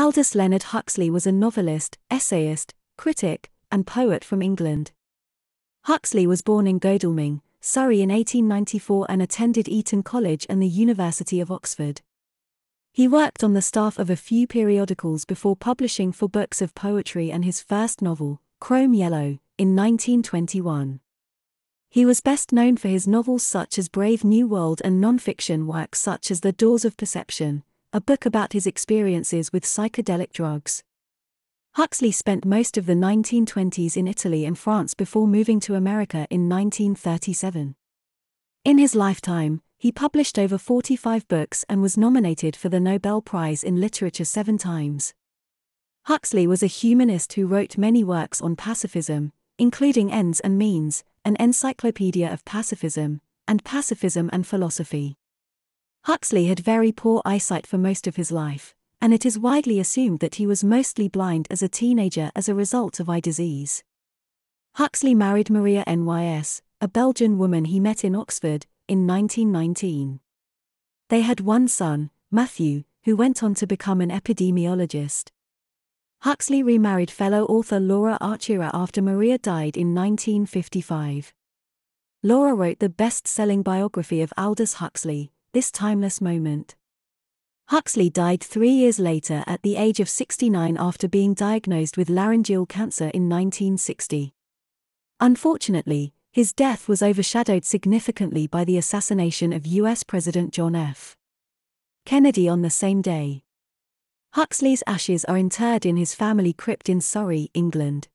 Aldous Leonard Huxley was a novelist, essayist, critic, and poet from England. Huxley was born in Godalming, Surrey in 1894 and attended Eton College and the University of Oxford. He worked on the staff of a few periodicals before publishing for books of poetry and his first novel, Crome Yellow, in 1921. He was best known for his novels such as Brave New World and non-fiction works such as The Doors of Perception, a book about his experiences with psychedelic drugs. Huxley spent most of the 1920s in Italy and France before moving to America in 1937. In his lifetime, he published over 45 books and was nominated for the Nobel Prize in Literature seven times. Huxley was a humanist who wrote many works on pacifism, including Ends and Means, an encyclopedia of pacifism, and Pacifism and Philosophy. Huxley had very poor eyesight for most of his life, and it is widely assumed that he was mostly blind as a teenager as a result of eye disease. Huxley married Maria Nys, a Belgian woman he met in Oxford, in 1919. They had one son, Matthew, who went on to become an epidemiologist. Huxley remarried fellow author Laura Archera after Maria died in 1955. Laura wrote the best selling biography of Aldous Huxley, this timeless moment. Huxley died three years later at the age of 69 after being diagnosed with laryngeal cancer in 1960. Unfortunately, his death was overshadowed significantly by the assassination of U.S. President John F. Kennedy on the same day. Huxley's ashes are interred in his family crypt in Surrey, England.